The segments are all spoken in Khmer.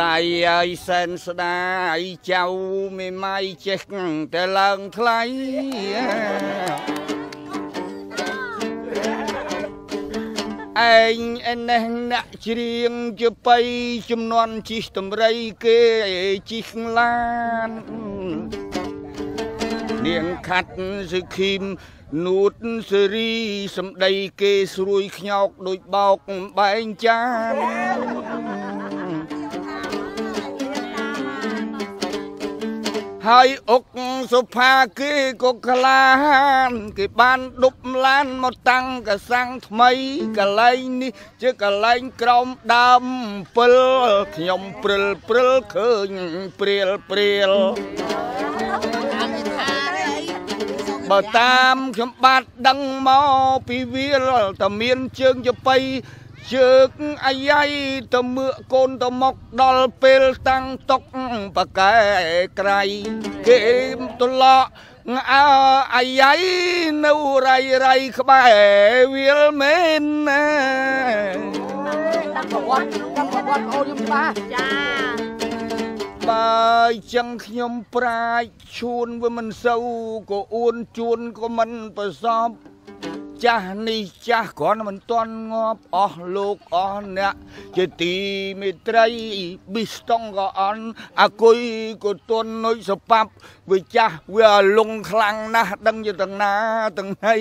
ដៃអើយសែនស្ដាយចៅមេម៉ៃចេះតែឡើងថ្លៃ ឯងឯនេះអ្នកច្រៀងជាបៃចំនួនជីសតម្រៃគេជីសឡាននាងខាត់សុខីមនួតសេរីសំដីគេស្រួយខ្ញោកដូចបោកបែងចាន ហើយអុកសុផាគេក៏ក្លាហានគេបានដប់ឡានមកតាំងកសាំងថ្មីកន្លែងនេះ ជាកន្លែងក្រោមដើមពិលខ្ញុំព្រិលព្រិលឃើញព្រាលព្រាលបើតាមខ្ញុំបាទដឹងមកពីវាលតែមានជើងចបៃ ជើកអាយ៉ៃទៅមើកូនទៅមកដល់ពេលតាំងតុកបកែក្រៃគេទឡក់អើអាយ៉ៃនៅរៃរៃក្បែរវាលមែនណាតាំងប្រវត្តិតាំងប្រវត្តិអូនខ្ញុំច្បាស់ចាបើចឹងខ្ញុំប្រាជ្ញឈួនវាមិនសូវក៏អួនជួនក៏មិនប្រសព ចាស់នេះចាស់គ្រាន់មិនទាន់ងាប់អស់លោកអស់អ្នកជាទីមេត្រីប៊ីស្តុងក៏អន់អគុយក៏ទន់នុយសបាប់វាចាស់វាលងខ្លាំងណាស់ដឹងជាទាំងណាទាំងណី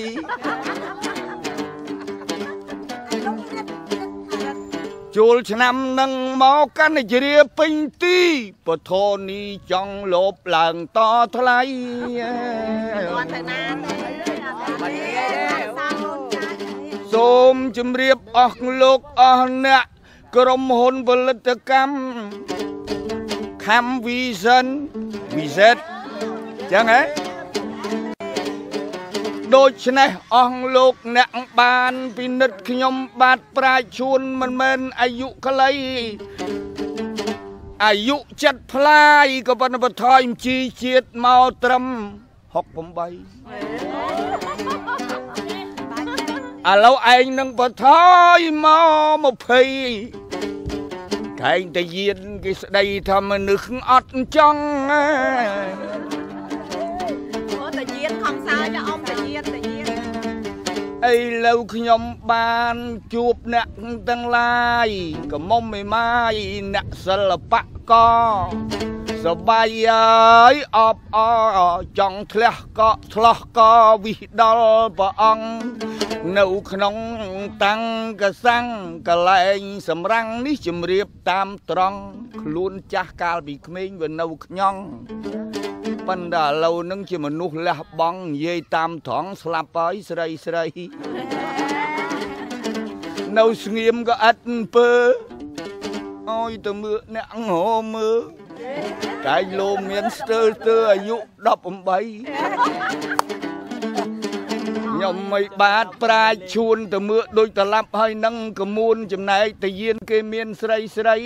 ជួលឆ្នាំនឹងមកកាន់ជ្រាពេញទីពធនីចង់លោបឡើងតថ្លៃគាត់ទៅណាទេសូមជម្រាបអស់លោកអស់អ្នកក្រុមហ៊ុនផលិតកម្មខំ Vision Visit ចឹងហ៎ ដូច្នេះអស់លោកអ្នកបានពិនិត្យខ្ញុំបាទប្រាជ្ញជួនមិនមែនអាយុខ្លីអាយុចិត្តផ្លាយក៏ប៉ុន្តែបថយជីជាតិមកត្រឹម68ឥឡូវឯងនឹងបថយមក20កែងតែយានគេស្ដីថាមនុស្សអត់ចង់អូតាយានខំសើចអ៊ំតាយានតាយាន ឥឡូវខ្ញុំបានជួបអ្នកទាំងឡាយកំមុំមេម៉ាយអ្នកសិល្បករសបាយអើយអបអចង់ធ្លះក៏ឆ្លោះក៏វិដល់ព្រះអង្គនៅក្នុងតាំងកសាំងកលែងសម្រាំងនេះជំរាបតាមត្រង់ខ្លួនចាស់កាលពីក្មេងវានៅខ្ញង ប៉ុន្តែឥឡូវនឹងជាមនុស្សលះបង់និយាយតាមត្រង់ស្លាប់ហើយស្រីស្រីនៅស្ងៀមក៏អត់អំពើអើយទៅមើលអ្នកងោមើលកាយលោមានស្ទើរទើអាយុ18ខ្ញុំមិនបាទប្រាជ្ញឈួនទៅមើដូចតឡាប់ហើយនឹងកមួនចំណែកតាយានគេមានស្រីស្រី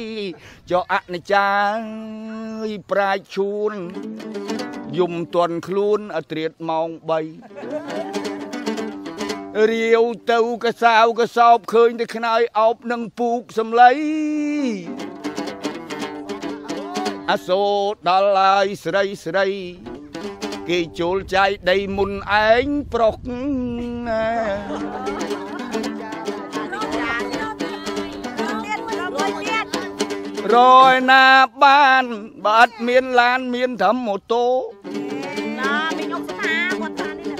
ចុះអនិច្ចាប្រាជ្ញឈួន យំតន់ខ្លួនអត្រៀតម៉ោង3រាវទៅកសៅកសោបឃើញតែខ្នើយអោបនឹងពូកសំឡីអសូរដល់ហើយស្រីស្រីគេជូលចាយដីមុនឯងប្រុសណា រយណាបានបើអត់មានឡានមានត្រឹមម៉ូតូណាមីងអុកសុផាគាត់ថានេះ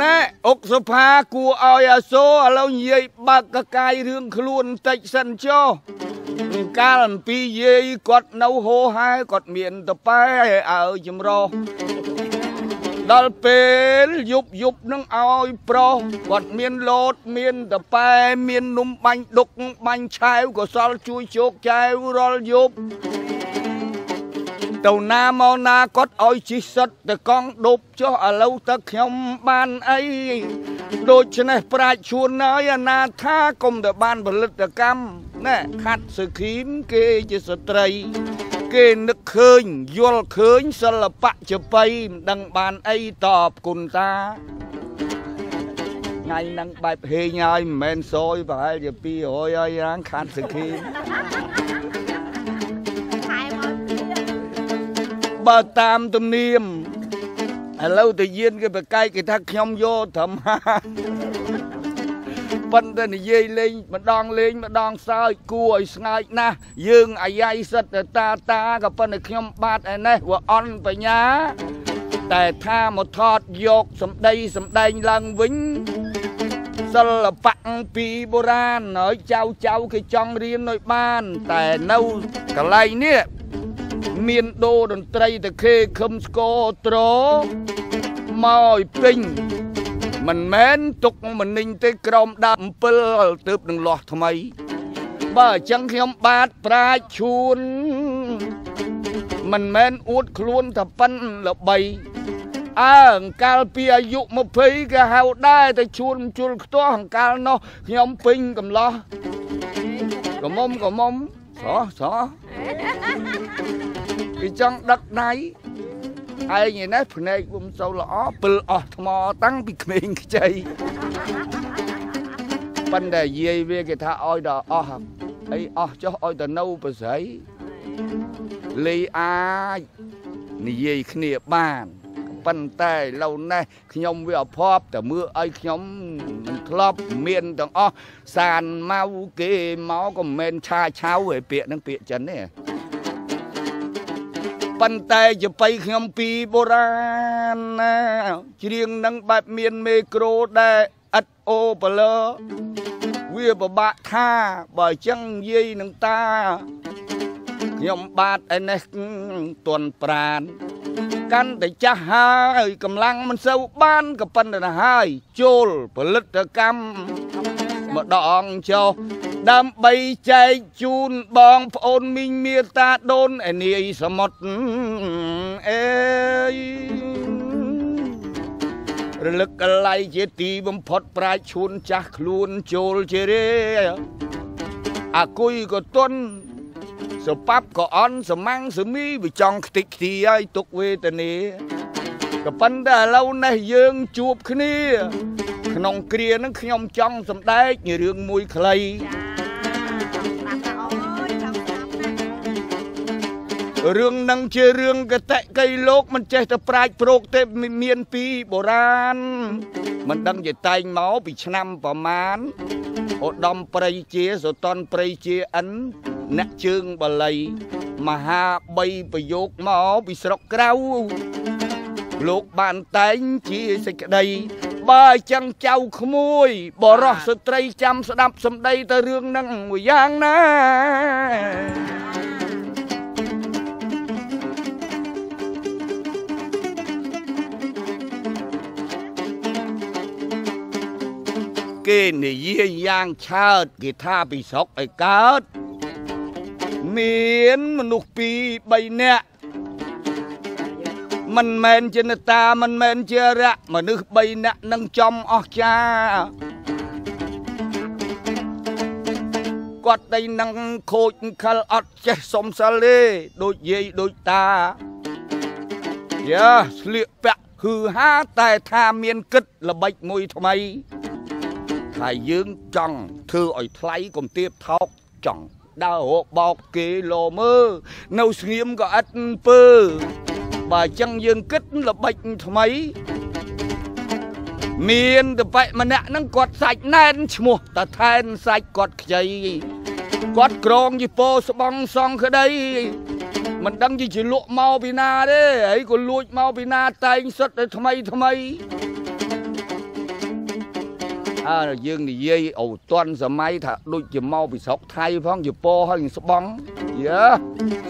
ណែអុកសុផាគួរឲ្យអាសូឥឡូវនិយាយបើកកកាយរឿងខ្លួនបន្តិចសិនចុះកាលអំពីយាយគាត់នៅហោហែគាត់មានតប៉ែឲ្យចម្រោះ ដល់ពេលយប់យប់នឹងឲ្យប្រុសគាត់មានលោតមានតប៉ែមាននំបាញ់ដុកបាញ់ឆាវក៏សល់ជួយជោគចែវរាល់យប់ទៅណាមកណាគាត់ឲ្យជីសិតទៅកង់ដប់ចុះឥឡូវទៅខ្ញុំបានអីដូច្នេះប្រាជ្ញជួនហើយអាណាថាកុំទៅបានផលិតកម្មណែខាត់សខីមគេជាស្ត្រី គេនឹកឃើញយល់ឃើញសិល្បៈចបៃមិនដឹងបានអីតបគុណតាថ្ងៃហ្នឹងបែបហេងហើយមិនមែនសយប្រហែលជា200ហើយរាងខាត់សខីមបើតាមទំនៀមឥឡូវទៅយានគេប្រកែកគេថាខ្ញុំយកត្រឹមហា ប៉ុន្តែនិយាយលេងម្ដងលេងម្ដងសើចគួរឲ្យស្ងើចណាស់យើងអាយ៉ៃសិតតាតាក៏ប៉ុន្តែខ្ញុំបាទឯនេះវាអន់បញ្ញា តែថាមកថតយកសម្ដីសម្ដែងឡើងវិញសិល្បៈពីបុរាណហើយចៅចៅគេចង់រៀនឲ្យបាន តែនៅកន្លែងនេះមានដូរតន្ត្រីតខេខឹមស្គរត្រមកឲ្យពេញ មិនមែនទុកមនិញទេក្រោមដើមអំពិលទើបនឹងលាស់ថ្មី បើអញ្ចឹងខ្ញុំបាទប្រាជ្ញឈួន មិនមែនអួតខ្លួនថាប៉ិនល្បីអើអង្កាលពីអាយុ20ក៏ហៅដែរតែជួនជុលខ្ទាស់អង្កាលនោះខ្ញុំពេញកំឡោះកមុំកមុំស្រស់ស្រស់គេចង់ដឹកដៃ ឯងនេះភ្នែកពុំសូវល្អពិលអស់ថ្មតាំងពីក្មេងខ្ចីប៉ុន្តែយាយវាគេថាឲ្យដល់អស់អីអស់ចុះឲ្យទៅនៅប្រស័យលីអាចនិយាយគ្នាបានប៉ុន្តែឡូវនេះខ្ញុំវាអភ័ព្វតែមើលឲ្យខ្ញុំមិនធ្លាប់មានទាំងអស់សានមកគេមកក៏មិនមែនឆាឆៅឯពាក្យហ្នឹងពាក្យចិនទេ ប៉ុន្តែចបៃខ្ញុំពីបុរាណណាច្រៀងនឹងបែបមានមេក្រូដែលឥតអូបលើវាពិបាកថាបើអញ្ចឹងយាយនឹងតាខ្ញុំបាទឯនេះទន់ប្រាន កាន់តែចាស់ហើយកម្លាំងមិនសូវបានក៏ប៉ុន្តែហើយចូលផលិតកម្ម ម្ដងចុះដើម្បីចែកជូនបងប្អូនមីងមាតាដូនឯនាយសមុទ្រអេយរលឹកកលៃជាទីបំផុតប្រាជ្ញឈួនចាស់ខ្លួនចូលជារេអាគុយក៏ទន់សប៉ាប់ក៏អន់សម៉ាំងសមីវាចង់ខ្ទេចខ្ទីហើយទុកវេទនាក៏ប៉ុន្តែឥឡូវនេះយើងជួបគ្នា ក្នុងគ្រានឹងខ្ញុំចង់សម្ដែងរឿងមួយខ្លីរឿងនឹងជារឿងកតិកៃលោកមិនចេះតែប្រាជ្ញប្រោកទេមានពីបុរាណមិនដឹងជាតែងមកពីឆ្នាំប្រមាណឧត្តមព្រៃជាសតនព្រៃជាអិនអ្នកជើងបល័យមហា3ប្រយោគមកពីស្រុកក្រៅលោកបានតែងជាសេចក្តី បើអញ្ចឹងចៅក្មួយបរោះស្ត្រីចាំស្ដាប់សម្ដីទៅរឿងហ្នឹងមួយយ៉ាងណាគេនិយាយយ៉ាងឆើតគេថាពីស្រុកឲ្យកើតមានមនុស្សពីរ3នាក់ មិនមែនជានតាមិនមែនជារៈមនុស្ស3នាក់នឹងចំអស់ចាគាត់តែនឹងខូចខលអត់ចេះសុំសិលទេដូចយាយដូចតាយ៉ាស្លៀកពាក់ហឺហាតែថាមានគិតល្បិចមួយថ្មីថាយើងចង់ធ្វើឲ្យថ្លៃកុំទៀបថោកចង់ដើររបោកគេលោមើនៅស្ងៀមក៏ឥតពើ បើអញ្ចឹងយើងគិតល្បិចថ្មី មានតបៈម្នាក់ហ្នឹងគាត់សាច់ណែនឈ្មោះតាថែនសាច់គាត់ខ្ចីគាត់ក្រងជីពោស្បងសងក្តីមិនដឹងជាលក់មកពីណាទេហើយក៏លួចមកពីណាតែងសុទ្ធតែថ្មីថ្មី អើយើងនិយាយអូតន់សម័យថាដូចជាមកពីស្រុកថៃផងជាពោហើយស្បងយើ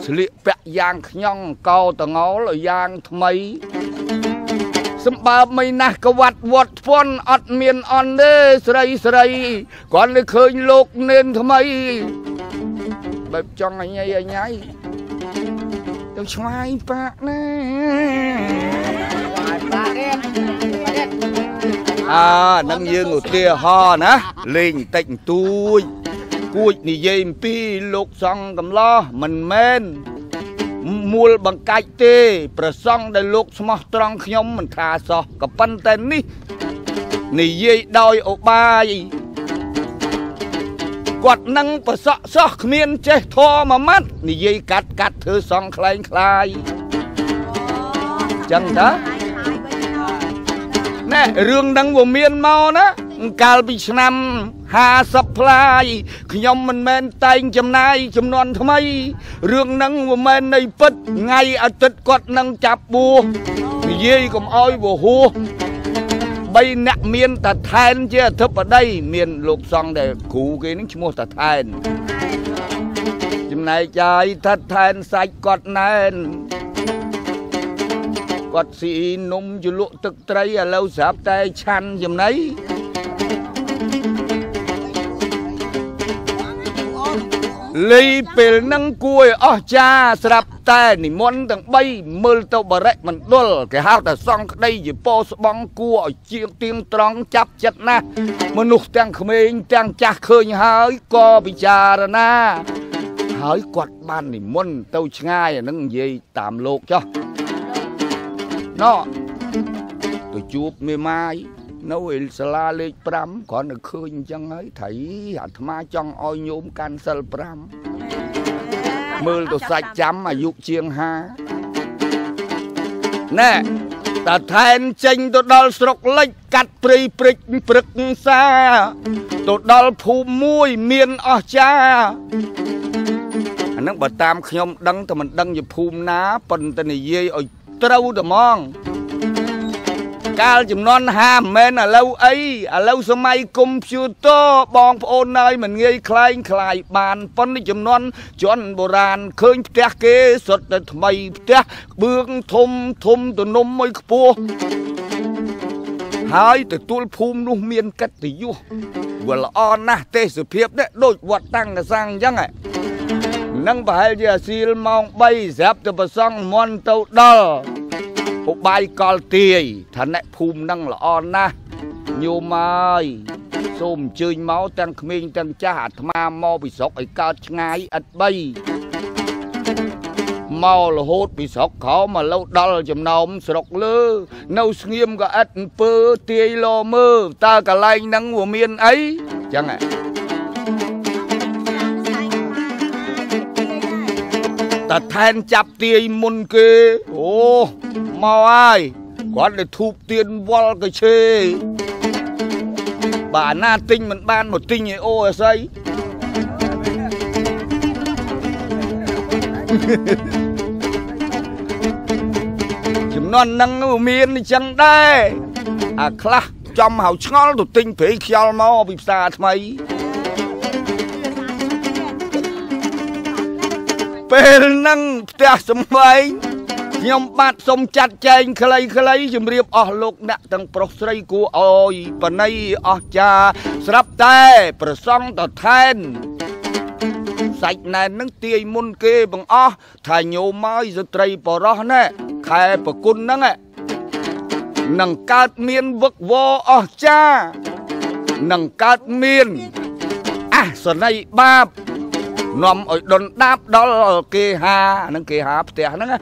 ស្លៀកពាក់យ៉ាងខ្ញងកោតងោលយ៉ាងថ្មីសម្បើមិនណាស់កវត្តវត្តធន់អត់មានអន់ទេស្រីស្រីគាត់លើឃើញលោកនេនថ្មីបែបចង់អញអញអញទៅឆ្ងាយប៉ាក់ណា Ngoài ba đen ba đen អើនឹងយើងឧទាហរណ៍ណាលេងបន្តិចបន្តួចគួចនិយាយអំពីលោកសង្ឃកំឡោះមិនមែនមូលបង្កាច់ទេ ប្រសង់ដែលលោកស្មោះត្រង់ខ្ញុំមិនថាសោះក៏ប៉ុន្តែនេះនិយាយដោយឧបាយគាត់នឹងប្រសក់សោះគ្មានចេះធម៌មួយម៉ាត់និយាយកាត់កាត់ធ្វើសងខ្លែងខ្លាយចឹងតា ណែរឿងហ្នឹងវាមានមកណាកាលពីឆ្នាំ50ផ្លាយខ្ញុំមិនមែនតែងចំណាយចំនួនថ្មីរឿងហ្នឹងវាមិននៃពិតថ្ងៃអាទិត្យគាត់នឹងចាប់បួសនិយាយកុំអោយវហួសបីអ្នកមានតាថែនជាអធិបតីមានលោកសង្ឃដែលគ្រូគេនឹងឈ្មោះតាថែនចំណែកចាយថាថែនសាច់គាត់ណែន គាត់ស៊ីនំជលក់ទឹកត្រីឥឡូវស្រាប់តែឆាន់ចំណៃលីពេលនឹងគួរឲ្យអស់ចាស្រាប់តែនិមន្តទាំង3មើលទៅបរិមណ្ឌលគេហៅថាសង្ឃក្តីជាពោស្បងគួរឲ្យជាងទៀងត្រង់ចាប់ចិត្តណាស់មនុស្សទាំងក្មេងទាំងចាស់ឃើញហើយក៏ពិចារណាហើយគាត់បាននិមន្តទៅឆ្ងាយអានឹងនិយាយតាមលោកចុះ ណោទៅជួបមេម៉ាយនៅឯសាលាលេខ5គ្រាន់តែឃើញអញ្ចឹងហើយថៃអាត្មាចង់ឲ្យញោមកាន់សិល5មើលទៅសាច់ចាំអាយុជាង5ណែតាថែនចេញទៅដល់ស្រុកលិចកាត់ព្រៃព្រិចព្រឹកសាទៅដល់ភូមិមួយមានអស្ចារ្យអានឹងបើតាមខ្ញុំដឹងតែមិនដឹងជាភូមិណាប៉ុន្តែនិយាយឲ្យ ត្រូវតែហ្មងកាលចំនួន5មិនមែនឥឡូវអីឥឡូវសម័យកុំព្យូទ័របងប្អូនហើយមិនងាយคล้ายคล้ายបានប៉ុន្តែចំនួនជនបុរាណឃើញផ្ទះគេសុទ្ធតែថ្មីផ្ទះបឿងធំធំទំនំមួយខ្ពស់ហើយទទួលភូមិនោះមានកិត្តិយសវាល្អណាស់ទេសភាពនេះដូចវត្តតាំងកសាំងអញ្ចឹងហ៎ នឹងប្រហែលជាអាស៊ីលម៉ោង3ស្រាប់តែប្រសង់មន់ទៅដល់ឧបាយកលទាយថាអ្នកភូមិនឹងល្អណាស់ញោមអើយសូមអញ្ជើញមកទាំងក្មេងទាំងចាស់អាត្មាមកពីស្រុកឲ្យកើតឆ្ងាយឥតបីមករហូតពីស្រុកក្រោមមកឡូវដល់ចំណោមស្រុកលើ នៅស្ងៀមក៏ឥតអំពើទាយលមើតើកន្លែងហ្នឹងវាមានអីចឹងហ៎ តាថែនចាប់ទាយមុនគេអូមកហើយគាត់ទៅធូបទៀនវល់កឆេបាទណាទិញមិនបានមកទិញឯអូអស្អីចំនួនហ្នឹងមានអញ្ចឹងដែរអាខ្លះចំហៅឆ្ងល់ទៅទិញព្រៃខ្យល់មកពីផ្សារថ្មី ពេលហ្នឹងផ្ទះសំបែងខ្ញុំបាទសូមចាត់ចែងខ្លីៗជម្រាបអស់លោកអ្នកទាំងប្រុសស្រីគួរអើយបណៃអស់ចាស្រាប់តែប្រសង់តថែនសាច់ណែននឹងទាយមុនគេបងអស់ថាញោមមកស្ត្រីបរោះណែខែប្រគុណហ្នឹងនឹងកើតមានវឹកវរអស់ចានឹងកើតមានអសន័យបាប នាំឲ្យដុនដាបដល់គេហាហ្នឹងគេហាផ្ទះហ្នឹងណា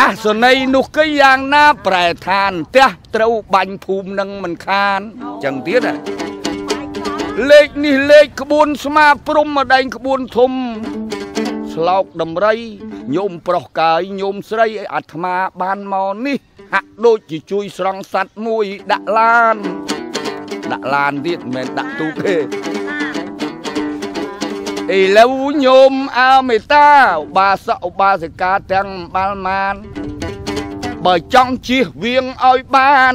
អសន័យនោះគេយ៉ាងណា ប្រែឋានផ្ទះត្រូវបាញ់ភូមិនឹងមិនខានចឹងទៀតណាលេខនេះលេខក្បួនស្មាព្រំម្ដែងក្បួនធំស្លោកដំរីញោមប្រុសកាយញោមស្រីឲ្យអាត្មាបានមកនេះហាក់ដូចជាជួយស្រង់សัตว์មួយដាក់ឡាន ដាក់ឡានទៀតមិនមែនដាក់ទូកទេឥឡូវញោមអើមេតាឧបាសកឧបាសិកាទាំងបាល់ម៉ាន បើចង់ជៀសវាងឲ្យបាន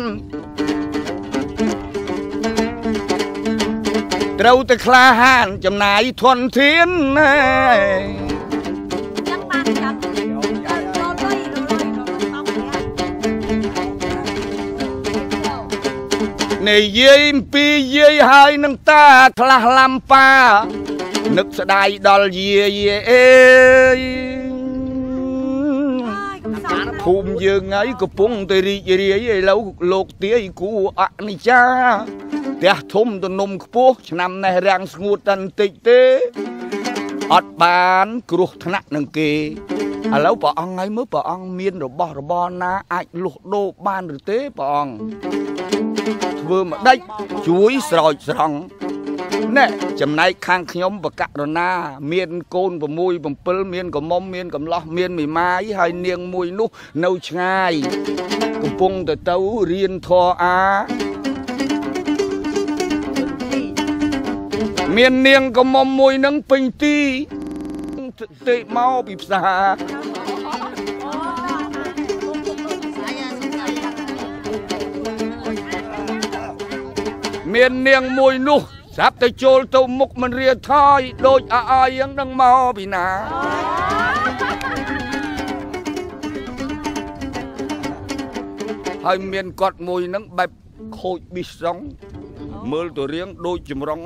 ត្រូវតែក្លាហានចំណាយធនធានណាចឹងបានចា និយាយអំពីយាយហើយនឹងតាខ្លះឡាំប៉ានឹកស្ដាយដល់យាយអេយភូមិយើងហើយកំពុងតែរីករាយឥឡូវលោកទាយគូអនិច្ចាផ្ទះធំទំនំខ្ពស់ឆ្នាំនេះរាំងស្ងួតតែបន្តិចទេ អត់បានគ្រោះថ្នាក់នឹងគេឥឡូវព្រះអង្គហើយមើលព្រះអង្គមានរបស់របរណាអាចលុះដូរបានឬទេព្រះអង្គធ្វើម្ដេចជួយស្រោចស្រង់ណែចំណែកខាងខ្ញុំបកករណា មានកូន6 7មានកំមុំមានកំឡោះមានមីម៉ាយហើយនាងមួយនោះ នៅឆ្ងាយ កំពុងទៅទៅរៀនធរអា មាននាងកំមុំមួយនឹងពេញទីទេមកពីផ្សារមាននាងមួយនោះស្រាប់តែចូលទៅមុខមិនរៀថយដូចអអាយនឹងមកពីណាហើយមានគាត់មួយនឹងបែបខូចប៊ីស្រុង មើលទៅរៀងដូចចម្រុង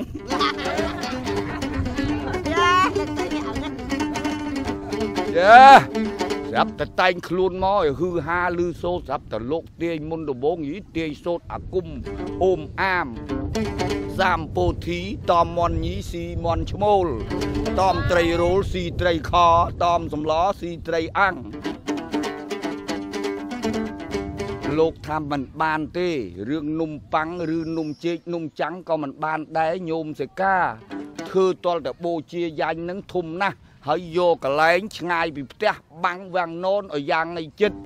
យ៉ាស្រាប់តែតែងខ្លួនមកឲ្យហឺហាលឺសូស្រាប់តែលោកទាយមុនដំបងយីទាយសូតអាគុំអូមអាមសាមពោធីតមមន់ញីស៊ីមន់ឈ្មោលតមត្រីរោលស៊ីត្រីខតមសំឡស៊ីត្រីអាំង លោកថាមិនបានទេរឿងនំប៉័ងឬនំចេកនំចាំងក៏មិនបានដែរញោមសេកាធ្វើតលតែបូជាយ៉ាញ់នឹងធំណាស់ហើយយកកលែងឆ្ងាយពីផ្ទះបាំងវាំងណូនឲ្យយ៉ាងនៃចិត្ត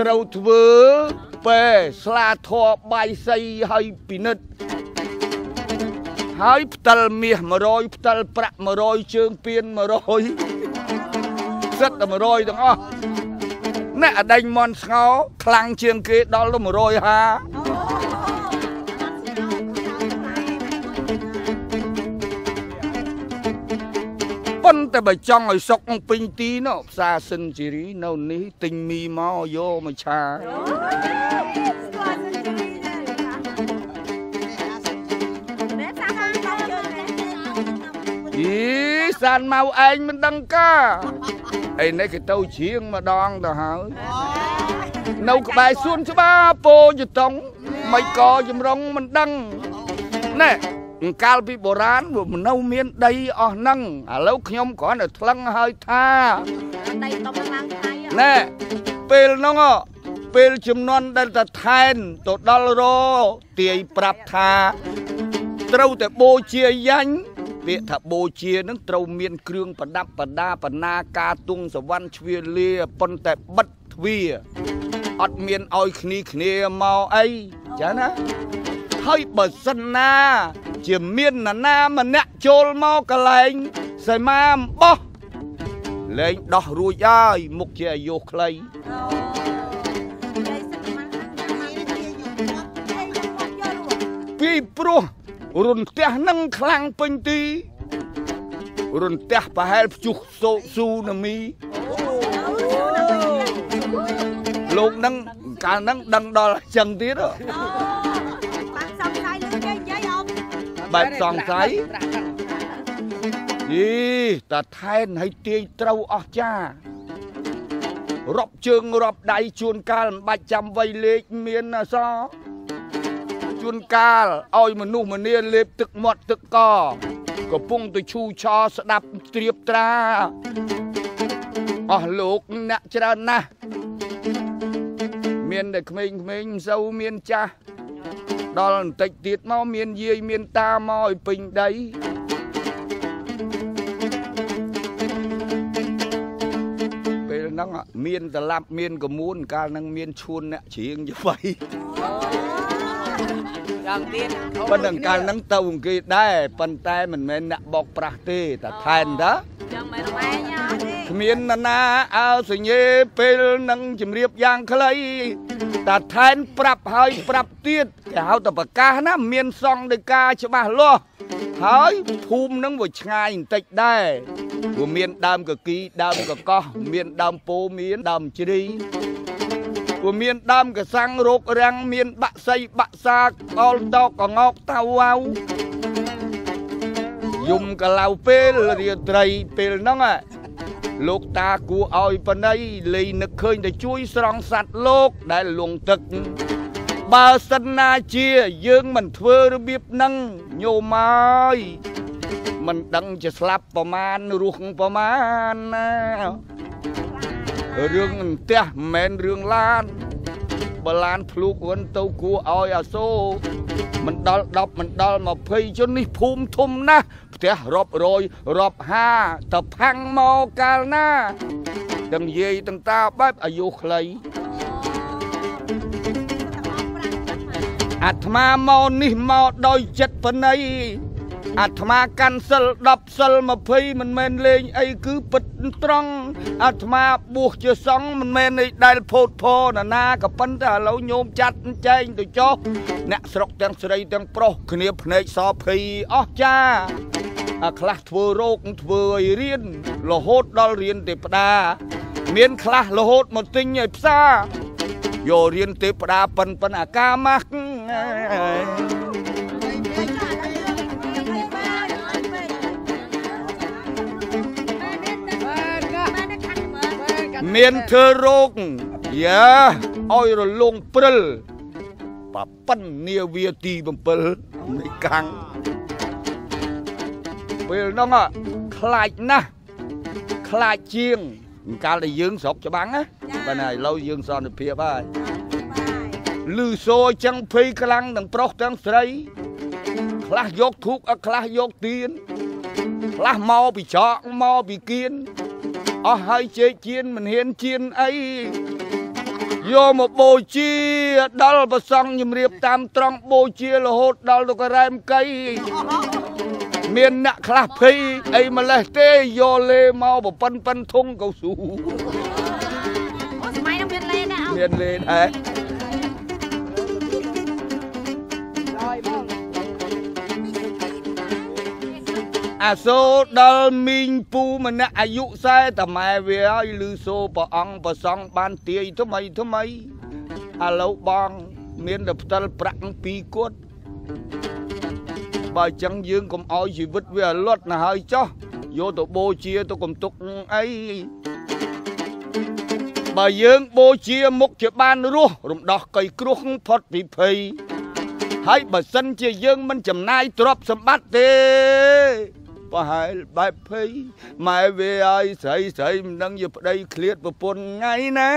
ត្រូវធ្វើពេស្លាធរបាយសីឲ្យពិនិត្យហើយផ្តិលមាស100ផ្តិលប្រាក់100ជើងពៀន100សិតតែ100ទាំងអស់ អ្នកអដេញមន់ស្ងោខ្លាំងជាងគេដល់ទៅ150ប៉ុន្តែបើចង់ឲ្យសុកពេញទីនោះផ្សារសិនជេរីនៅនេះទិញមីមកយកមកឆា សានមកឯងមិនដឹងកាអីនេះគេទៅជ្រៀងម្ដងទៅហើយនៅក្បែរសួនច្បារពោយតុងមិនក៏ចម្រុងមិនដឹងណែកាលពីបុរាណវានៅមានដីអស់ហ្នឹងឥឡូវខ្ញុំគ្រាន់តែថ្លឹងហើយថាដីតុំឡើងថ្ងៃណែពេលហ្នឹងពេលចំនួនដែលតថែនទៅដល់រទាយប្រាប់ថា ត្រូវតែបូជាយ៉ាញ់ ពាក្យថាបូជានឹងត្រូវមានគ្រឿងប្រដាប់ប្រដាបណ្ណាការទងសវណ្ណជ្វាលាប៉ុន្តែបិទទ្វារអត់មានឲ្យគ្នាគ្នាមកអីចាណាហើយបើសិនណា ជាមាននរណាម្នាក់ចូលមកកន្លែងសៃម៉ាអំបោះលែងដោះរួចហើយមុខជាអាយុខ្លីពីព្រោះ រុនផ្ទះនឹងខ្លាំងពេញទីរុនផ្ទះប្រហែលភ្ជុះសោកស៊ូណាមីលោកនឹងកាលហ្នឹងដឹងដល់ចឹងទៀតហ៎បែបសង្ស័យយីតាថែនឲ្យទាយត្រូវអស់ចារាប់ជើងរាប់ដៃជួនកាលមិនបាច់ចាំវ័យលេខមានអស ជួនកាលឲ្យមនុស្សម្នាលេបទឹកមាត់ទឹកកកំពុងទៅឈូឆោស្ដាប់ត្រៀបត្រាអស់លោកអ្នកច្រើនណាស់មានតែក្មេងៗមិនសូវមានចាស់ដល់បន្តិចទៀតមកមានយាយមានតាមកឲ្យពេញដីពេលហ្នឹងមានតឡាប់មានកមួនកាលហ្នឹងមានឈួនអ្នកជ្រៀងយវៃ យ៉ាងទៀតប៉ុន្តែកាលហ្នឹងទៅអង្គគេដែរប៉ុន្តែមិនមែនអ្នកបោកប្រាស់ទេតែថែនតាយ៉ាងមិនរែងទេគ្មាននរណាអើសញ្ញេពេលនឹងជំរាបយ៉ាងខ្លីតាថែនប្រាប់ហើយប្រាប់ទៀតគេហៅតែប្រកាសណាមានសង្ឃដីកាច្បាស់លាស់ហើយភូមិនឹងវាឆ្ងាយបន្តិចដែរវាមានដើមកគីដើមកកោះមានដើមពោមានដើមជ្រី ក៏មានដើមកសាំងរោគរាំងមានបាក់សៃបាក់សាក្អល់តោកកងោកតៅវ៉ៅយំកឡៅពេលរាត្រីពេលហ្នឹងលោកតាគួរឲ្យបណៃលេនឹកឃើញតែជួយស្រង់សัตว์លោកដែលលងទឹកបើសិនណាជាយើងមិនធ្វើរបៀបហ្នឹងញោមអើយមិនដឹងជាស្លាប់ប្រមាណរស់ប្រមាណណា រឿងផ្ទះមិនមែនរឿងឡានបើឡានភ្លូកវិនទៅគួរឲ្យអាសូរមិនដល់10មិនដល់20ជននេះភូមិធំណាស់ផ្ទះរាប់រយរាប់ហាទៅផាំងមកកាលណាទាំងយាយទាំងតាបែបអាយុខ្លីអាត្មាមកនេះមកដោយចិត្តបណៃ អាត្មាកាន់សិល10សិល20មិនមែនលេងអីគឺពិតត្រង់អាត្មាបួសជាសង្ឃមិនមែនឯដែលផោតផោណានាក៏ប៉ុន្តែឥឡូវញោមចាត់ចែងទៅចុះអ្នកស្រុកទាំងស្រីទាំងប្រុសគ្នាភ្នែកសភ័យអស់ចាអាខ្លះធ្វើរោគធ្វើឲ្យរៀនរហូតដល់រៀនទេវតាមានខ្លះរហូតមកទិញឲ្យផ្សារយករៀនទេវតាប៉ិនប៉ិនអាកាម៉ាស់ មានធ្វើរោគយ៉ាឲ្យរលងព្រិលប៉ប៉ិននាវាទី7នៃកាំងពេលហ្នឹងខ្លាចណាស់ខ្លាចជាងកាលដែលយើងស្រុកច្បាំងណាបើណាឥឡូវយើងសន្តិភាពហើយលឺសូរចឹងភ័យខ្លាំងទាំងប្រុសទាំងស្រី ខ្លះយកធូបខ្លះយកទៀនខ្លះមកពីចកមកពីគៀន អស់ហើយជែកជៀនមិនហ៊ានជៀនអីយកមកបូជាដល់ប្រសង់ជំរាបតាមត្រង់បូជារហូតដល់ទៅករ៉ែមកៃមានអ្នកខ្លះភ័យអីម្លេះទេយកលេមកបប៉ិនប៉ិនធុងកៅស៊ូអូសម័យនោះមានលេណាអូមានលេដែរ rồi bông អាសូរដល់មីងពូម្នាក់អាយុ40តែម៉ែវាហើយលឺសូរព្រះអង្គប្រសង់បានទាយថ្មីថ្មីឥឡូវបង មានតែផ្ទាល់ប្រាក់ពីរគត់បើអញ្ចឹងយើងកុំអោយជីវិតវាលត់ណាស់ហើយចោះយកទៅបូជាទៅកុំទុកអីបើយើងបូជាមុខជាបានរស់រំដោះកៃគ្រោះផុតពីភ័យហើយបើសិនជាយើងមិនចំណាយទ្រព្យសម្បត្តិទេ ប្រហែលបែបភ័យម៉ែវាឲ្យស្រីស្រីមិនដឹងជាប្តីឃ្លាតប្រពន្ធថ្ងៃណា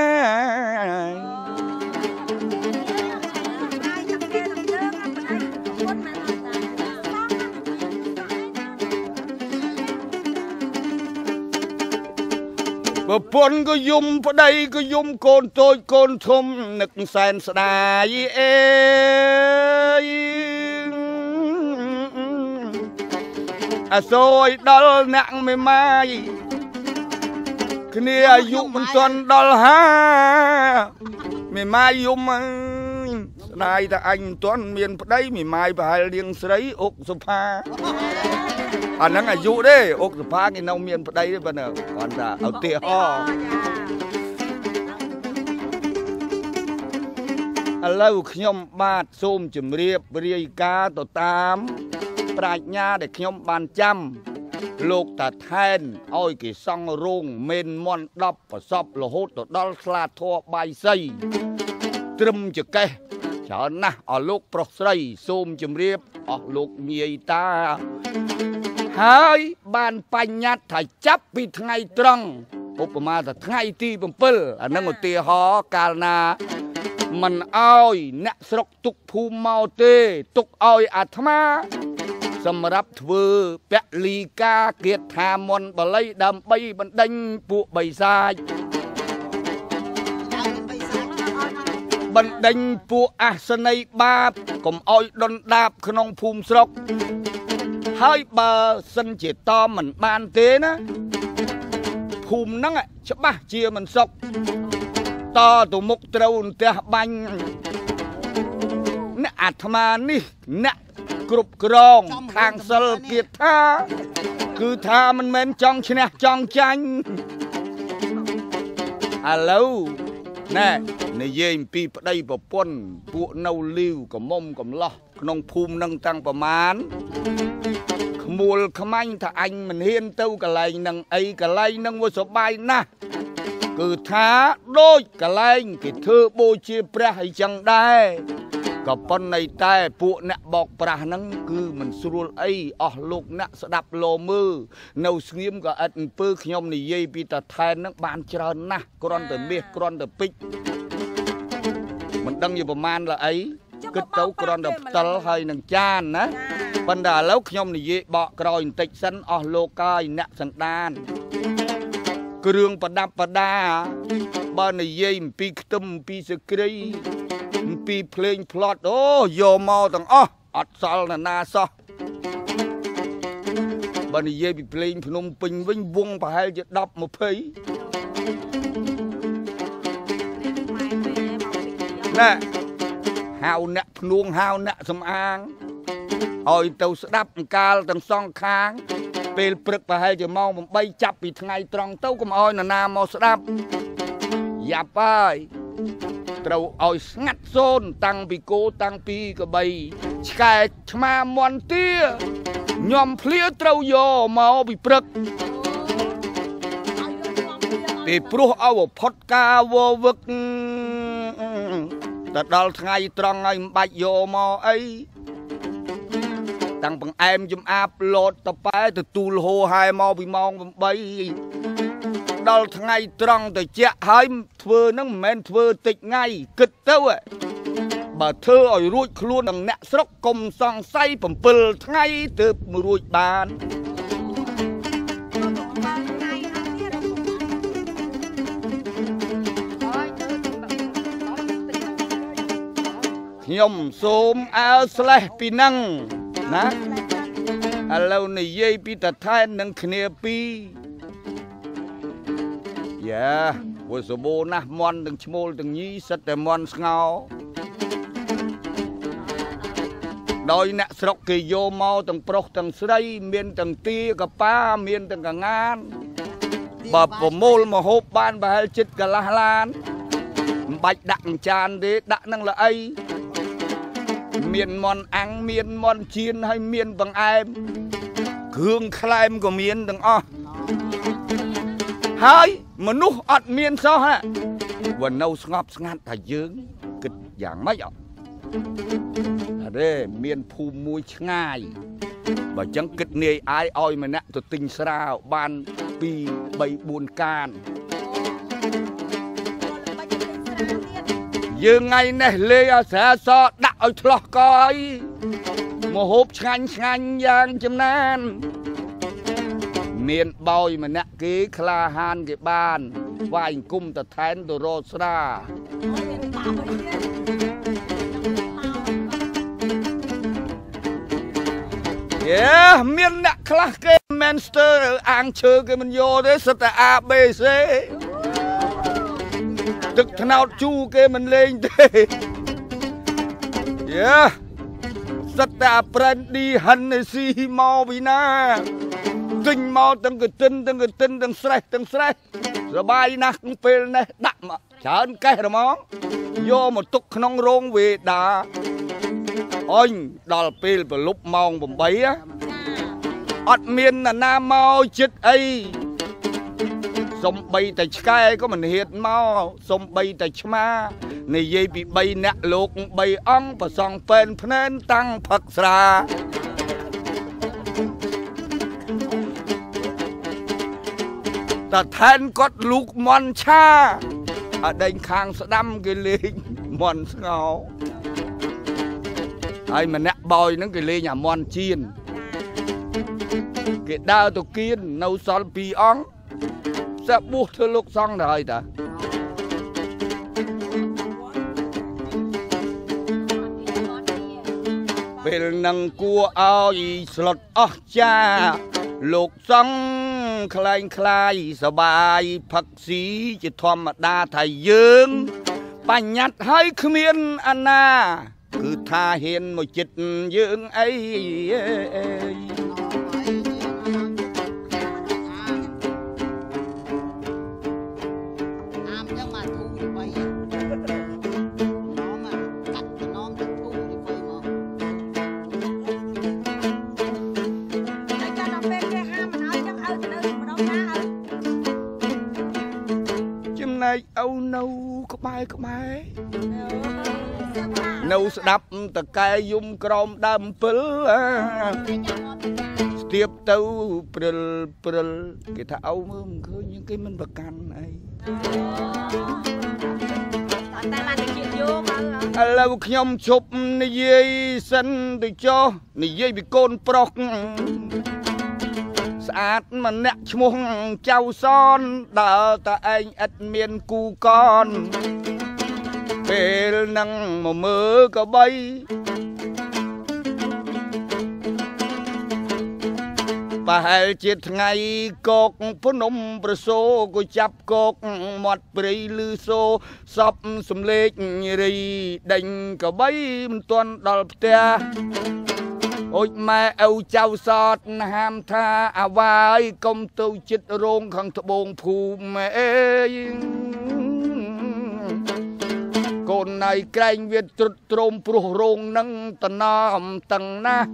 ប្រពន្ធក៏យំប្តីក៏យំកូនតូចកូនធំនឹកសែនស្ដាយអេយ អសូយដល់អ្នកមេម៉ាយគ្នាអាយុមិនទាន់ដល់ហាមេម៉ាយយំអើយស្ដាយតែអញមិនទាន់មានប្តីមេម៉ាយប្រហែលលៀងស្រីអុកសុផាអាហ្នឹងអាយុទេអុកសភាគេនៅមានប្តីទេបើនៅគាត់ថាឧទាហរណ៍ឥឡូវខ្ញុំបាទសូមជម្រាបរាយការណ៍ទៅតាម ប្រាជ្ញាដែលខ្ញុំបានចាំលោកតាថែនឲ្យគេសង់រោងមេនមន់10ប្រសពរហូតទៅដល់ស្លាធัวបាយសីត្រឹមចកេះច្រើនណាស់អស់លោកប្រុសស្រីសូមជម្រាបអស់លោកញាយតាហើយបានបញ្ញត្តិថាចាប់ពីថ្ងៃត្រង់ឧបមាថាថ្ងៃទី7អានឹងឧទាហរណ៍កាលណាមិនអោយអ្នកស្រុកទុកភូមិមកទេ ទុកឲ្យអាត្មា សម្រាប់ធ្វើពលីការគៀតថាមន្តបល័យដើម្បីបណ្ដេញពួកបិសាចបណ្ដេញពួកអសនីយបាបកុំអោយដុនដាបក្នុងភូមិស្រុក ហើយបើសិនជាតមមិនបានទេណាភូមិហ្នឹងច្បាស់ជាមិនសុខតទៅមុខត្រូវផ្ទះបាញ់អ្នកអាត្មានេះអ្នក គ្រប់គ្រងខាងសិលគៀតថា គឺថាមិនមែនចង់ឈ្នះចង់ចាញ់ឥឡូវណែនិយាយអំពីប្តីប្រពន្ធពួកនៅលីវកមុំកំឡោះក្នុងភូមិនឹងតាំងប្រមាណក្មូលខ្មាញ់ថាអញមិនហ៊ានទៅកន្លែងនឹងអីកន្លែងនឹងវាសបាយណាស់គឺថាដូចកន្លែងគេធ្វើបូជាព្រះអីចឹងដែរ ក៏ប៉ុន្តែតែពួកអ្នកបោកប្រាស់ហ្នឹងគឺមិនស្រួលអីអស់លោកអ្នកស្ដាប់លោមើនៅស្ងៀមក៏ឥតអំពើខ្ញុំនិយាយពីតាថែនហ្នឹងបានច្រើនណាស់គ្រាន់តែមាសគ្រាន់តែពេជ្រមិនដឹងជាប្រមាណละអីគិតទៅគ្រាន់តែផ្តិលហើយនឹងចានណាប៉ុន្តែឥឡូវខ្ញុំនិយាយបកក្រោយបន្តិចសិនអស់លោកកាយអ្នកសន្តានគ្រឿងប្រដាប់ប្រដាបើនិយាយអំពីខ្ទឹមអំពីសក្រីអំ ពីភ្លេងផ្លត់អូយកមកទាំងអស់អត់សល់ណាណាសោះបើនិយាយពីភ្លេងភ្នំពេញវិញវងប្រហែលជា10 20ណែហៅអ្នកភ្នួងហៅអ្នកសំអាងឲ្យទៅស្ដាប់អង្កាលទាំងសងខាង ពេលព្រឹកប្រហែលជាម៉ោង8ចាប់ពីថ្ងៃត្រង់ទៅកុំឲ្យនរណាមកស្ដាប់យ៉ាប់ហើយ ត្រូវឲ្យស្ងាត់សូនតាំងពីគោតាំងពីកបីឆ្កែឆ្មាមន់ទាញោមភ្លាត្រូវយកមកពីព្រឹកពីព្រោះអវផុតការវវឹកតែដល់ថ្ងៃត្រង់ហើយមិនបាច់យកមកអីតាំងបង្អែមចំអាបលោតតប៉ែទទួលហោហែមកពីម៉ោង8 ដល់ថ្ងៃត្រង់ទៅជាក់ហើយធ្វើនឹងមិនមែនធ្វើតិចថ្ងៃគិតទៅបើធ្វើឲ្យរួចខ្លួននឹងអ្នកស្រុកកុំសង្ស័យ7ថ្ងៃទើបរួចបានខ្ញុំសូមអើស្លេះពីនឹងណាឥឡូវនិយាយពីតថែននឹងគ្នាពីរ យ៉ាវសបោណាស់មន់ទាំងឈ្មោលទាំងញីសិតតែមន់ស្ងោដោយអ្នកស្រុកគេយកមកទាំងប្រុសទាំងស្រី មានទាំងទាកប៉ាមានទាំងកងានបើប្រមូលមកហូបបានប្រហែលចិត្តកន្លះឡានមិនបាច់ដាក់ចានទេដាក់នឹងល្អីមានមន់អាំងមានមន់ជៀនហើយមានបង្អែមគ្រឿងក្លែមក៏មានទាំងអស់ ហើយមនុស្សអត់មានសោះហ่ะវានៅស្ងប់ស្ងាត់ថាយើងគិតយ៉ាងម៉េចអត់អរេមានភូមិមួយឆ្ងាយបើចឹងគិតនាយអាយឲ្យម្នាក់ទៅទិញស្រាវបាន2 3 4កានយើងថ្ងៃនេះលេងអាសាសដាក់ឲ្យឆ្លោះកយមកហូបឆ្ងាញ់ឆ្ងាញ់យ៉ាងចំណាន មានបោយម្នាក់គេក្លាហានគេបានស្វាយអង្គមតថែនទៅរកស្រាយេមានអ្នកខ្លះគេ Manchester អាងឈើគេមិនយកទេសិតតែ ABC ទឹកថ្នោតជូរគេមិនលេងទេយ៉ាសិតតែ Brandy Hennessy មកពីណា ទិញមកទាំងកទិនទាំងកទិនទាំងស្រេះទាំងស្រេះសបាយណាស់ពេលនេះដាក់មកច្រើនកេះរមងយកមកទុកក្នុងរោងវេដាអញដល់ពេលប្រលប់ម៉ោង8អត់មានណានាមកចិត្តអីសំបីតែឆ្កែក៏មិនហ៊ានមកសំបីតែឆ្មានិយាយពី3អ្នកលោក3អង្គប្រសងពេនភ្នែនតាំងផឹកស្រា តាថែនគាត់លូកមន់ឆាអដេញខាងស្ដាំគេលេងមន់ស្ងោហើយម្នាក់បោយហ្នឹងគេលេងអាមន់ជៀនគេដើរទៅគៀននៅសល់2អង្គសាបួសធ្វើលោកសង្ឃទៅហើយតាពេលនឹងគួឲ្យស្លុតអស់ចាលោកសង្ឃ คล้ายคล้ายសបាយផឹកស៊ីជាធម្មតាថាយើង បញ្ញត្តិឲ្យគ្មានអាណា គឺថាហ៊ានមកចិត្តយើងអី ក្បែរនៅស្ដាប់តកែយំក្រោមដើមពិលស្ទាបទៅព្រិលព្រិលគេថាអោមើលមិនឃើញយើងគេមិនប្រកាន់អីតែបានតែជាយោមកឥឡូវខ្ញុំជប់និយាយសិនទៅចុះនិយាយពីកូនប្រុស ស្អាតម្នាក់ឈ្មោះចៅសនដើរតែឯងឥតមានគូកនពេលនឹងមកមើលក៏បីប្រហែលជាថ្ងៃកកភ្នំប្រសូក៏ចាប់កកមាត់ព្រៃលឺសូសពសំលេចរីដេញកបីមិនទាន់ដល់ផ្ទះ អូចម៉ែឪចៅសតហាមថាអាវាយកុំទៅចិត្តរោងខាងត្បូងភូមិអេយកូនណៃក្រែងវាត្រុតត្រោមព្រោះរោងនឹងតណំតឹងណាស់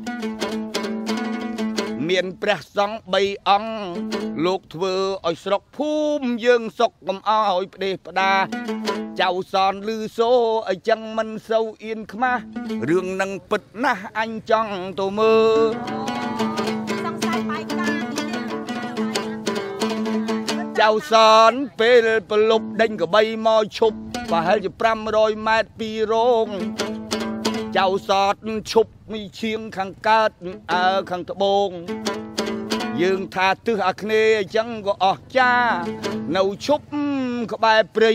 មានព្រះសង្ឃ3អង្គលោកធ្វើឲ្យស្រុកភូមិយើងសុខកុំឲ្យផ្ដេសផ្ដាចៅសនលឺសូអញ្ចឹងមិនសូវអៀនខ្មាស់រឿងនឹងពិតណាស់អញចង់ទៅមើលសង្ស័យបាយកាចៅសនពេលប្រលប់ដេញកបីមកឈប់ប្រហែលជា500ម៉ែត្រពីរោង ចៅសតឈប់មីឈៀងខាងកើតអើខាងត្បូងយើងថាទិសអាគ្នេយ៍អញ្ចឹងក៏អស់ចានៅឈប់ក្បែរព្រៃ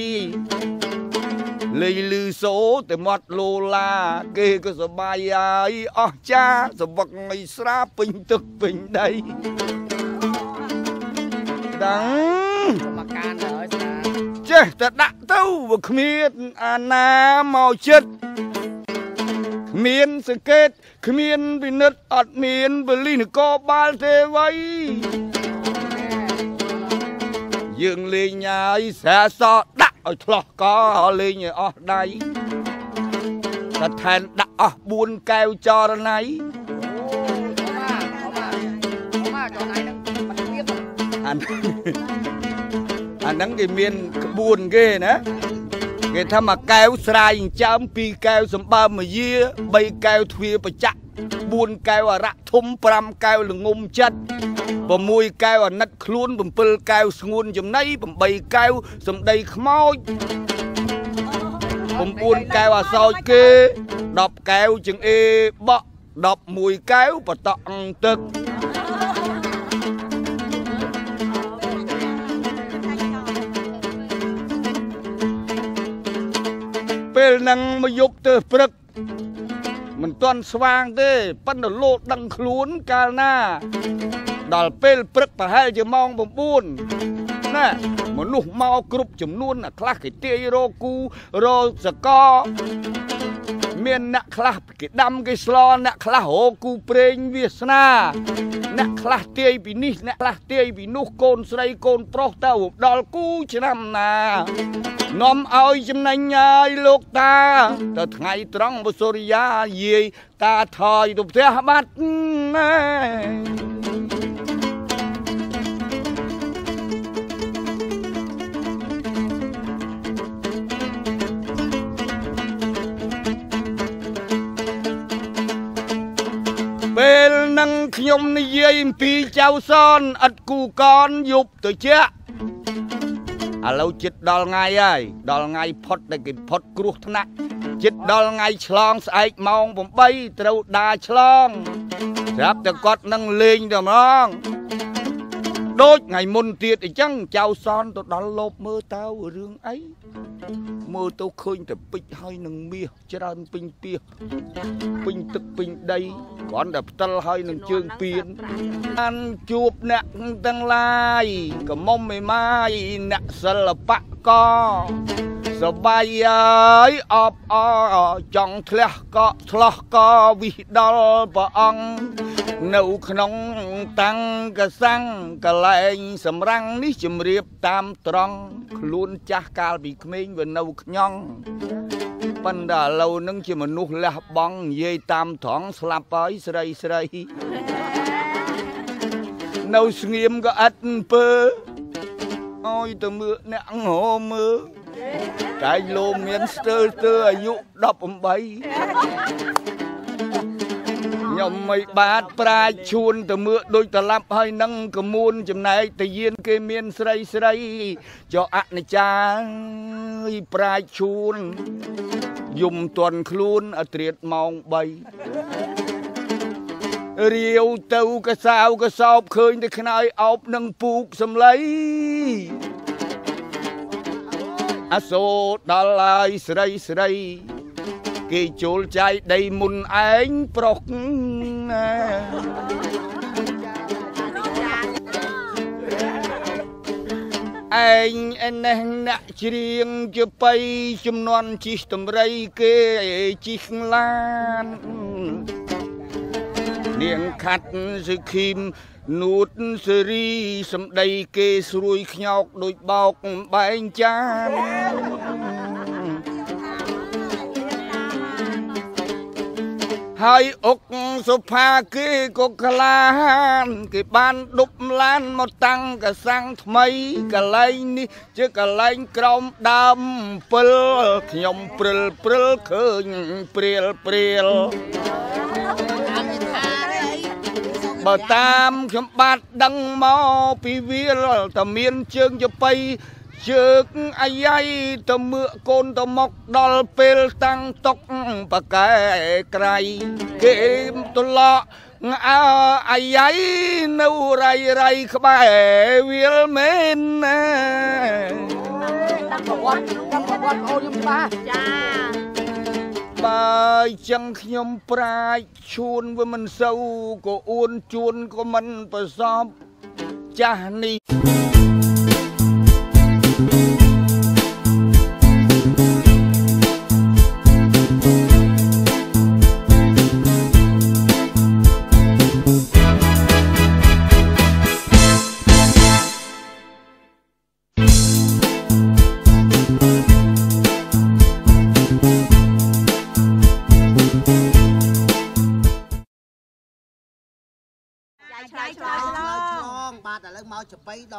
លេងលឺសូតែមាត់លោឡា គេក៏សប្បាយហើយអស់ចាសវឹកងីស្រាពេញទឹកពេញដីដឹងមកកានហើយស្នាចេះតែដាក់ទៅវាគ្មានអាណាមកចិត្តគ្មានសង្កេតគ្មានពិនិត្យអត់មានបលិនគរបាលទេវៃយើងលេងហើយសាសដាក់ឲ្យឆ្លោះកលេងឲ្យអស់ដៃតែថែនដាក់អស់4កែវចរណៃអូមកមកមកចុះណៃនឹងមិនទៀតអានអាហ្នឹងគេមានក្បួនគេណា គេថាមួយកែវស្រាយចិញ្ចើម2កែវសម្បើមមាយា3កែវទ្វារបច្ចៈ4កែវអរៈធំ5កែវល្ងុំចិត្ត6កែវអាណិតខ្លួន7កែវស្ងួនចំណៃ8កែវសំដីខ្មោច9កែវអសោចគេ10កែវចង្អេបក់11កែវបតក់ទឹក ពេលហ្នឹងមកយប់ទៅព្រឹក មិនទាន់ស្វាងទេប៉ិនរលោដឹងខ្លួនកាលណា ដល់ពេលព្រឹកប្រហែលជាម៉ោង9ណាមនុស្សមកគ្រប់ចំនួនអ្នកខ្លះគេទាយរកគូរកសកល មានអ្នកខ្លះគេដាំគេស្លអ្នកខ្លះរកគូប្រេងវាសនាអ្នកខ្លះទាយពីនេះអ្នកខ្លះទាយពីនោះកូនស្រីកូនប្រុសទៅដល់គូឆ្នាំណានាំឲ្យចំណេញហើយលោកតាទៅថ្ងៃត្រង់បសុរិយាយាយតាថយទៅផ្ទះបាត់ណែ ពេលនឹងខ្ញុំនិយាយអំពីចៅសនឥតគូកនយប់ទៅជាក់ឥឡូវចិត្តដល់ថ្ងៃហើយដល់ថ្ងៃផុតដែលគេផុតគ្រោះថ្នាក់ចិត្តដល់ថ្ងៃឆ្លងស្អែកម៉ោង8ត្រូវដាឆ្លង ស្រាប់តែគាត់នឹងលេងតែម្ដង ដូចថ្ងៃមុនទៀតអញ្ចឹងចៅសនទៅដល់លបមើលតើរឿងអីមើលទៅឃើញតែពេជ្រហើយនឹងមាសច្រើនពេញពីសពេញទឹកពេញដីគ្រាន់តែផ្តិលហើយនឹងជើងពៀនបានជួបអ្នកទាំងឡាយកមុំមេម៉ាយអ្នកសិល្បករសបាយហើយអបអរចង់ធ្លះក៏ឆ្លោះក៏វិដល់ព្រះអង្គ នៅក្នុងតាំងកសាំងកលែងសម្រាំងនេះជំរាបតាមត្រង់ខ្លួនចាស់កាលពីក្មេងវានៅខ្ញង់ប៉ុន្តែឥឡូវនឹងជាមនុស្សលះបង់និយាយតាមត្រង់ស្លាប់ហើយស្រីស្រីនៅស្ងៀមក៏អត់អំពើអើយទៅមើលអ្នកងោមើលកាយលោមានស្ទើរស្ទើរអាយុ18 ខ្ញុំមិនបាទប្រាជ្ញឈួនទៅមើដូចតឡាប់ហើយនឹងកមួនចំណែកតាយានគេមានស្រីស្រីចុះអនិច្ចាអើយប្រាជ្ញឈួនយំតន់ខ្លួនអត្រៀតម៉ោង3រាវទៅកសៅកសោបឃើញតែខ្នើយអោបនឹងពូកសំឡីអសូរដល់ហើយស្រីស្រី គេចូលចាយដីមុនឯងប្រុសណាឯងឯនេះអ្នកច្រៀងជាបៃចំនួនជីស្តម្រៃគេជីស្លាននាងខាត់សុខីមនួតសេរីសំដីគេស្រួយខ្ញោកដូចបោកបែងចាន ហើយអុកសុផាគេក៏ក្លាហានគេបានដប់ឡានមកតាំងកសាំងថ្មីកន្លែងនេះ ជាកន្លែងក្រោមដើមពិលខ្ញុំព្រិលព្រិលឃើញព្រាលព្រាលបើតាមខ្ញុំបាទដឹងមកពីវាលតែមានជើងចបៃ ជើកអាយ៉ៃទៅមើកូនទៅមកដល់ពេលតាំងតុកបកែក្រៃគេទឡក់អើអាយ៉ៃនៅរៃរៃក្បែរវាលមែនណាតាំងប្រវត្តិតាំងប្រវត្តិអូនខ្ញុំច្បាស់ចាបើចឹងខ្ញុំប្រាជ្ញឈួនវាមិនសូវក៏អួនជួនក៏មិនប្រសពចាស់នេះ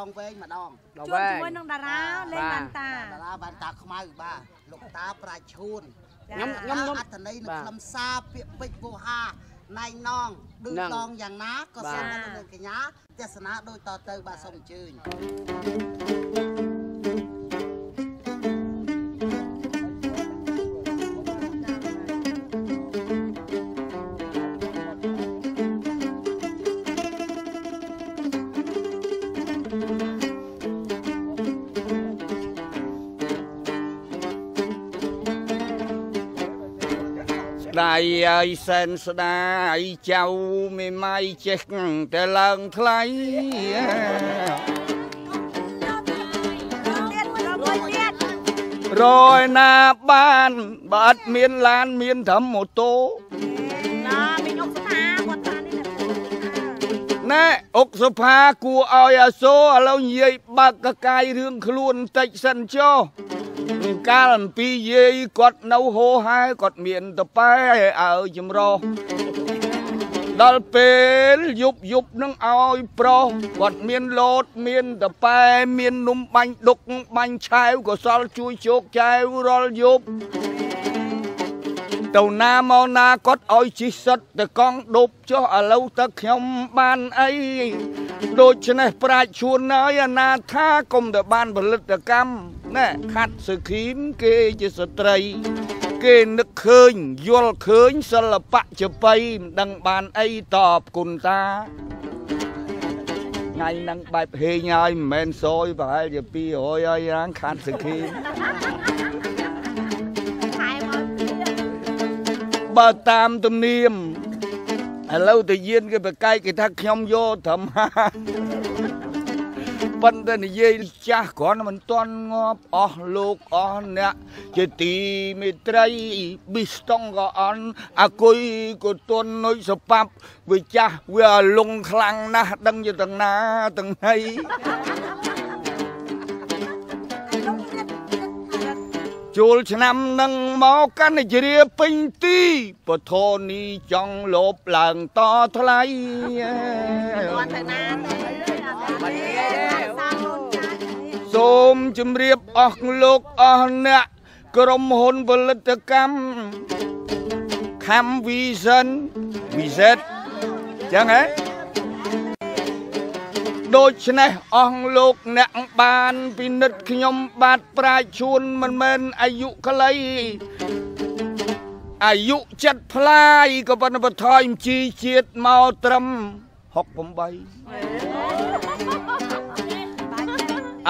ងវែងម្ដងដល់ជួវែនងជាមួយនឹងតារាលេងបានតាតារាបានតាខ្មៅបាទលោកតាប្រាជ្ញឈួនខ្ញុំខ្ញុំខ្ញុំអត្ថន័យនៅបាទខ្លឹមសារពាក្យពេចន៍វោហាណៃណងឌឺហ្នឹងដងយ៉ាងណាក៏បាទសូមអនុមោទនាទស្សនាដូចតទៅបាទសូមអញ្ជើញ ស្ដាយហើយសែនស្ដាយចៅមេម៉ៃចេះតែឡើងថ្លៃទៀតមួយទៀតរយណាបានបើអត់មានឡានមានត្រឹមម៉ូតូណាមីងអុកស្ថាគាត់ថានេះណាណែអុកសុផាគួរឲ្យអាសូរឥឡូវនិយាយបើកកកាយរឿងខ្លួនបន្តិចសិនចុះ កាលអំពីយាយគាត់នៅហោហែគាត់មានតប៉ែឲ្យចម្រោះដល់ពេលយប់យប់នឹងឲ្យប្រុសគាត់មានលោតមានតប៉ែមាននំបាញ់ដុកបាញ់ឆាវក៏សល់ជួយជោគចែវរាល់យប់ ទៅណាមកណាគាត់ឲ្យជិះសិតទៅកង់ដប់ចុះឥឡូវតើខ្ញុំបានអីដូច្នេះប្រាជ្ញជួនហើយអាណាថាកុំទៅបានផលិតកម្មណែខាត់សខីមគេជាស្ត្រី គេនឹកឃើញយល់ឃើញសិល្បៈចបៃមិនដឹងបានអីតបគុណតាថ្ងៃហ្នឹងបែបហេងហើយមិនមែនសយប្រហែលជា200ហើយរាងខាត់សខីម បើតាមទំនៀមឥឡូវតាយានគេប្រកែកគេថាខ្ញុំយកត្រឹមហាប៉ុន្តែនិយាយចាស់គ្រាន់តែមិនទាន់ងាប់អស់លោកអស់អ្នកជាទីមេត្រីប៊ីស្តុងក៏អន់អាគុយក៏ទន់នុយសប៉ាប់វាចាស់វាលងខ្លាំងណាស់ដឹងជាទាំងណាទាំងណី ជួលឆ្នាំនឹងមកកាន់តែជ្រាពេញទីពធនីចង់លោបឡើងតថ្លៃគាត់ទៅណាទេអត់ទេសាខ្លួនចាស់សសូមជម្រាបអស់លោកអស់អ្នកក្រុមហ៊ុនផលិតកម្មខំវីសិនវីសេតចឹងហ៎ ដូច្នេះអស់លោកអ្នកបានពិនិត្យខ្ញុំបាទប្រាជ្ញជួនមិនមែនអាយុខ្លីអាយុចិត្តផ្លាយក៏ប៉ុន្តែបថយជីជាតិមកត្រឹម68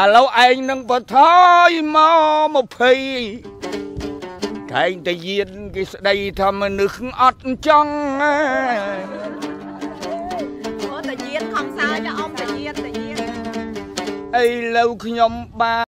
ឥឡូវឯងនឹងបថយមក20កែងតែយានគេស្ដីថាមនុស្សអត់ចង់ណាអូតាយាន ខំសើចអ៊ំតាយានតាយានឥឡូវខ្ញុំបាន